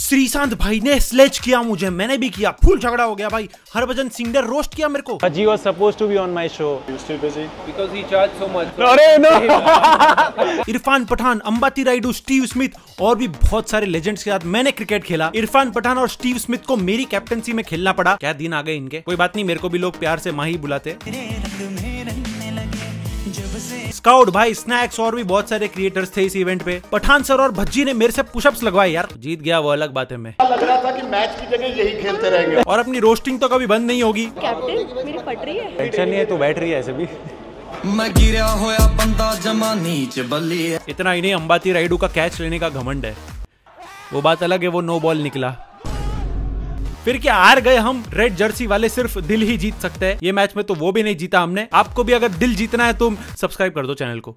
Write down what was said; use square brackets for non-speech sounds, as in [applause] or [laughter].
श्रीशांत भाई ने स्लेज किया मुझे मैंने भी किया। फुल झगड़ा हो गया भाई। हरभजन सिंह ने रोस्ट किया मेरे को। Haji was supposed to be on my show. You still busy? because he charged so much. अरे no! [laughs] Irfan Pathan Ambati Rayudu Steve Smith और भी बहुत सारे लेजेंड्स के साथ मैंने क्रिकेट खेला। इरफान पठान और स्टीव स्मिथ को मेरी कैप्टनसी में खेलना पड़ा। क्या दिन आ गए इनके? कोई बात नहीं मेरे को भी लोग प्यार से माही बुलाते। स्काउट भाई स्नैक्स और भी बहुत सारे क्रिएटर्स थे इस इवेंट पे। पठान सर और भज्जी ने मेरे से पुशअप्स लगवाए यार। जीत गया वो अलग अलग बात है मैं। लग रहा था कि मैच की जगह यही खेलते रहेंगे। और अपनी रोस्टिंग तो कभी बंद नहीं होगी। कैप्टन मेरी फट रही है। टेंशन नहीं है तो बैठ रही है ऐसे भी। मैं गिरा होया बंदा जमा नीचे बल्ली इतना ही नहीं अंबाती राइडू का कैच लेने का घमंड है। वो बात अलग है वो नो बॉल निकला। फिर क्या हार गए हम? रेड जर्सी वाले सिर्फ़ दिल ही जीत सकते हैं। ये मैच में तो वो भी नहीं जीता हमने। आपको भी अगर दिल जीतना है तो सब्सक्राइब कर दो चैनल को।